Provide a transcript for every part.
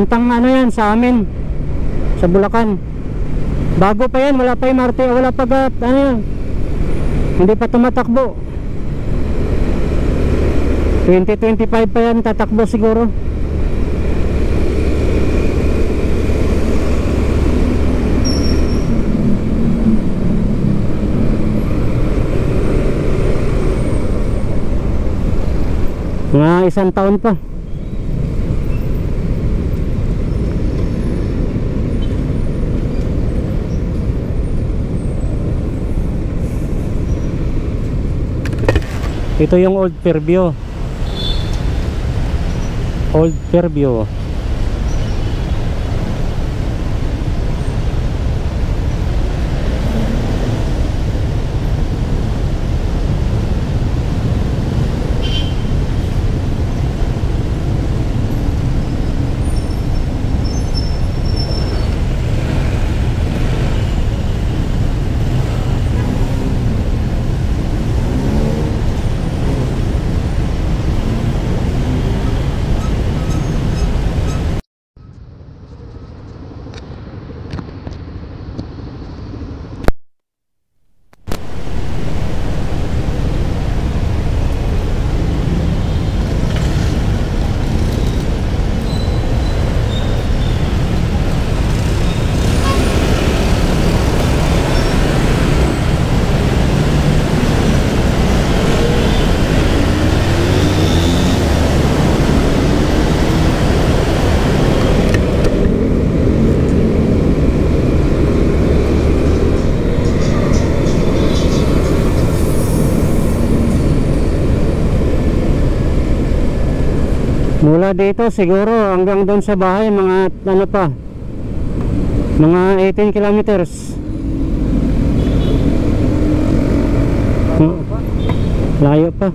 Papuntang ano yan sa amin. Sa Bulacan. Bago pa yan, wala pa yung Marte, wala pa gat, ano yan. Hindi pa tumatakbo. 2025 pa yan tatakbo siguro. Mga isang taon pa. Ito yung old Fairview. Old Fairview. Mula dito siguro hanggang doon sa bahay mga ano pa mga 18 kilometers. Hmm, Layo pa.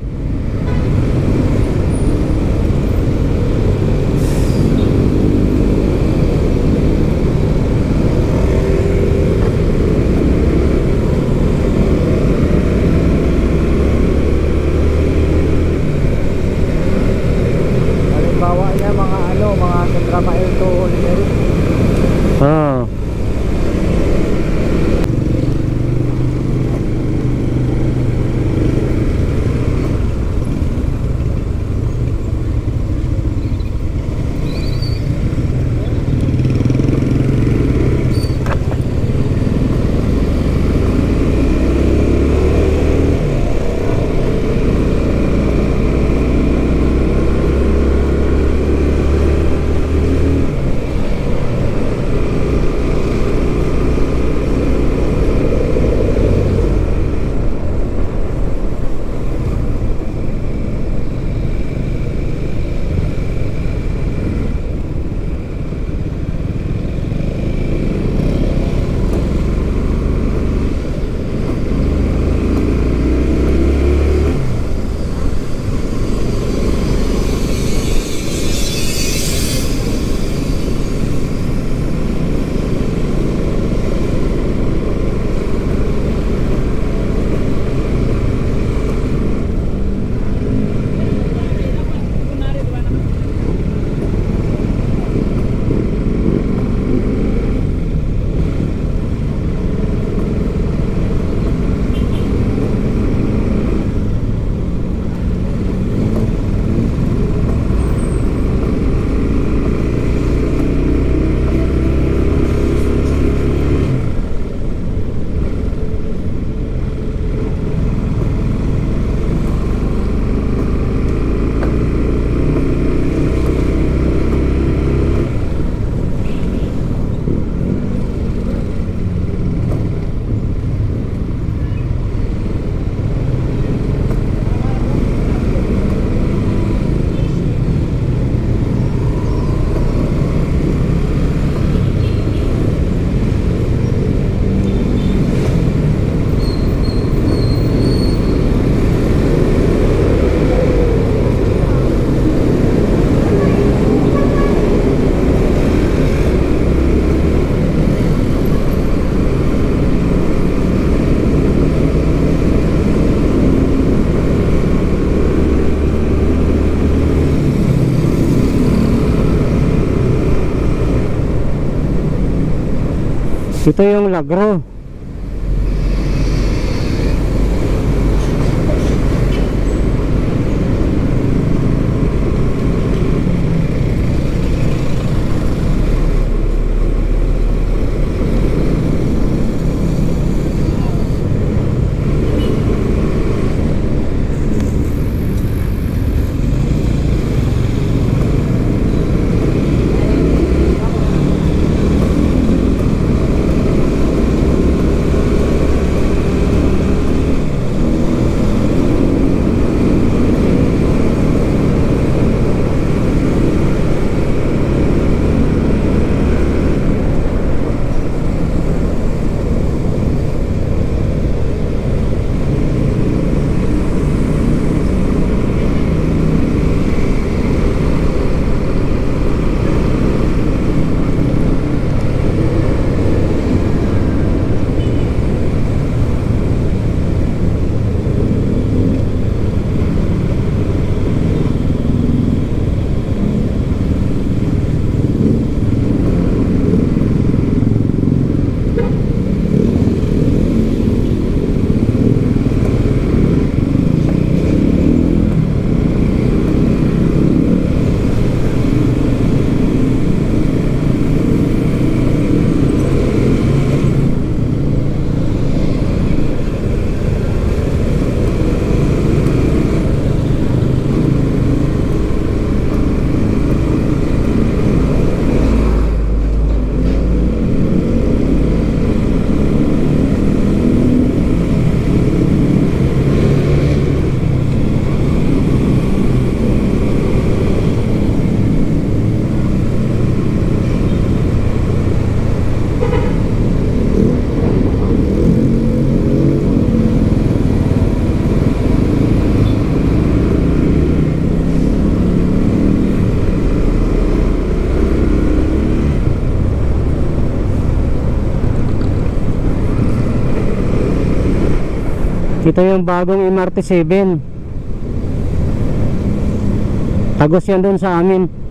Ito yung lagro. Ito yung bagong MRT-7 Tagos yan doon sa amin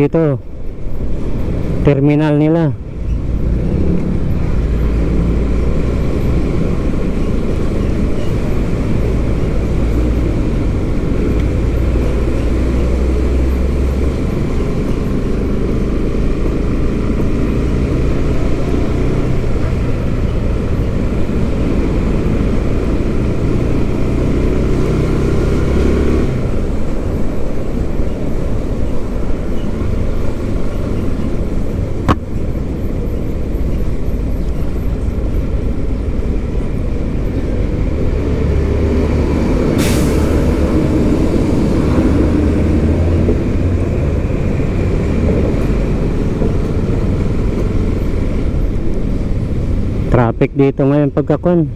dito Terminal nila Traffic dito ngayon pagkakon.